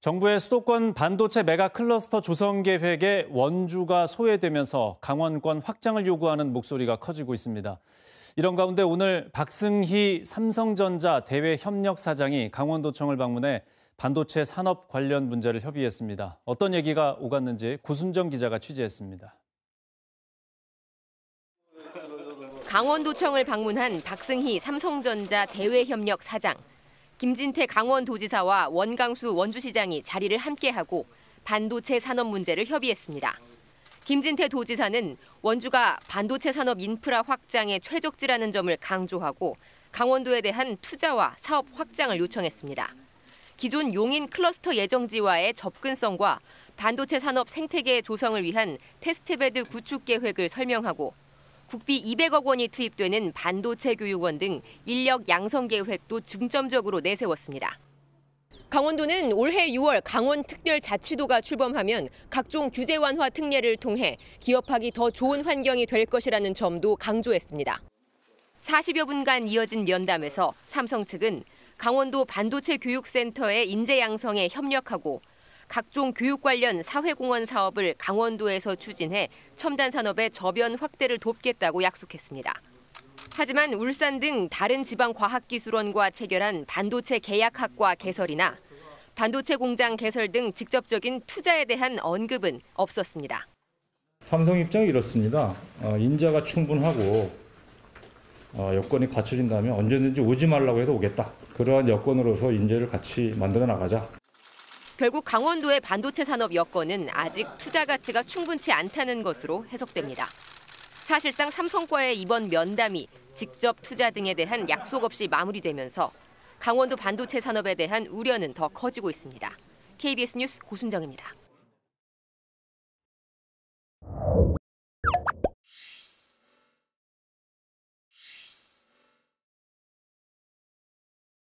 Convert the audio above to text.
정부의 수도권 반도체 메가 클러스터 조성 계획에 원주가 소외되면서 강원권 확장을 요구하는 목소리가 커지고 있습니다. 이런 가운데 오늘 박승희 삼성전자 대외 협력 사장이 강원도청을 방문해 반도체 산업 관련 문제를 협의했습니다. 어떤 얘기가 오갔는지 구순정 기자가 취재했습니다. 강원도청을 방문한 박승희 삼성전자 대외협력 사장. 김진태 강원도지사와 원강수 원주시장이 자리를 함께하고 반도체 산업 문제를 협의했습니다. 김진태 도지사는 원주가 반도체 산업 인프라 확장에 최적지라는 점을 강조하고 강원도에 대한 투자와 사업 확장을 요청했습니다. 기존 용인 클러스터 예정지와의 접근성과 반도체 산업 생태계 조성을 위한 테스트베드 구축 계획을 설명하고 국비 200억 원이 투입되는 반도체 교육원 등 인력 양성 계획도 중점적으로 내세웠습니다. 강원도는 올해 6월 강원특별자치도가 출범하면 각종 규제 완화 특례를 통해 기업하기 더 좋은 환경이 될 것이라는 점도 강조했습니다. 40여 분간 이어진 면담에서 삼성 측은 강원도 반도체 교육센터의 인재 양성에 협력하고 각종 교육 관련 사회공헌 사업을 강원도에서 추진해 첨단 산업의 저변 확대를 돕겠다고 약속했습니다. 하지만 울산 등 다른 지방 과학기술원과 체결한 반도체 계약학과 개설이나 반도체 공장 개설 등 직접적인 투자에 대한 언급은 없었습니다. 삼성 입장이 이렇습니다. 어, 인자가 충분하고 어, 여건이 갖춰진다면 언제든지 오지 말라고 해도 오겠다. 그러한 여건으로서 인재를 같이 만들어 나가자. 결국 강원도의 반도체 산업 여건은 아직 투자 가치가 충분치 않다는 것으로 해석됩니다. 사실상 삼성과의 이번 면담이 직접 투자 등에 대한 약속 없이 마무리되면서 강원도 반도체 산업에 대한 우려는 더 커지고 있습니다. KBS 뉴스 고순정입니다.